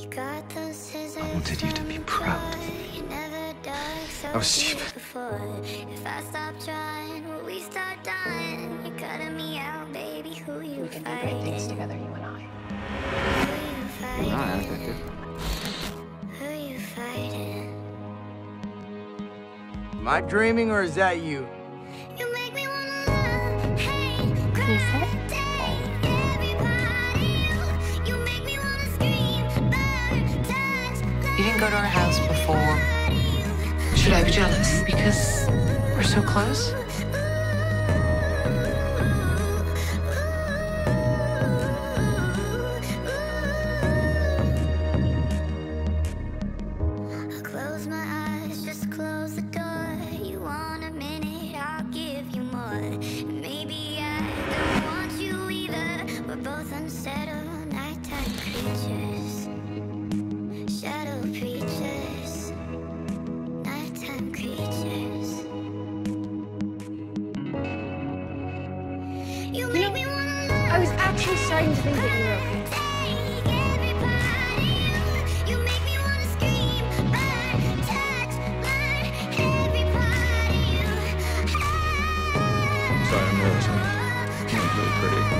I wanted you to be proud. I was stupid. If I stop trying, will we start dying? You're cutting me out, baby. Who you We can do great things together, you and I. Who you No, fighting? I think it- Who you fighting? Am I dreaming or is that you? You didn't go to our house before. Should I be jealous because we're so close? Close my eyes, just close the door. I was actually starting to think that you were okay. Take everybody. You make me wanna scream, burn, touch, learn everybody. Sorry, I'm really sorry. You're really pretty.